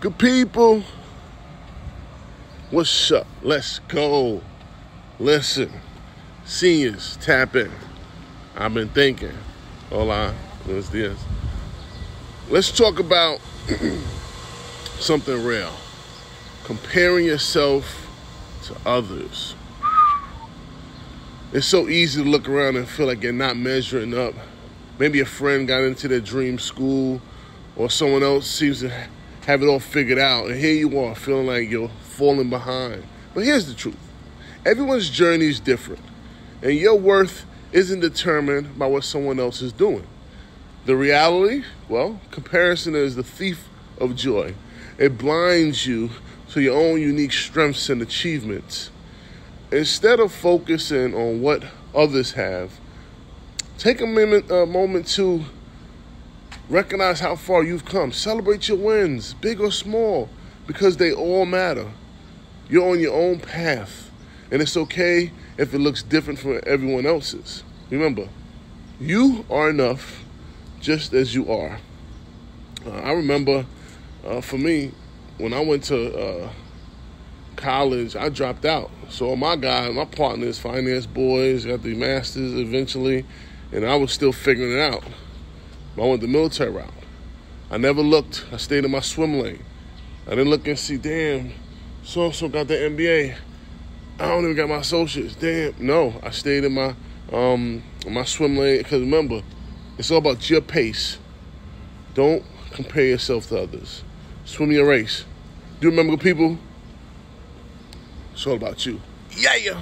Good people, what's up? Let's go. Listen, seniors, tap in. I've been thinking. Hola, what's this? Let's talk about something real. Comparing yourself to others. It's so easy to look around and feel like you're not measuring up. Maybe a friend got into their dream school, or someone else seems to have it all figured out, and here you are feeling like you're falling behind. But here's the truth everyone's journey is different, and your worth isn't determined by what someone else is doing. The reality, well, comparison is the thief of joy. It blinds you to your own unique strengths and achievements. Instead of focusing on what others have, take a moment, a moment to recognize how far you've come. Celebrate your wins, big or small, because they all matter. You're on your own path, and it's okay if it looks different from everyone else's. Remember, you are enough just as you are. Uh, I remember uh, for me, when I went to uh, college, I dropped out. So my guy, my partners, finance boys, got the masters eventually, and I was still figuring it out. I went the military route. I never looked. I stayed in my swim lane. I didn't look and see, damn, so and so got the MBA. I don't even got my associates. Damn, no, I stayed in my um my swim lane because remember, it's all about your pace. Don't compare yourself to others. Swim your race. Do you remember people? It's all about you. Yeah, yeah.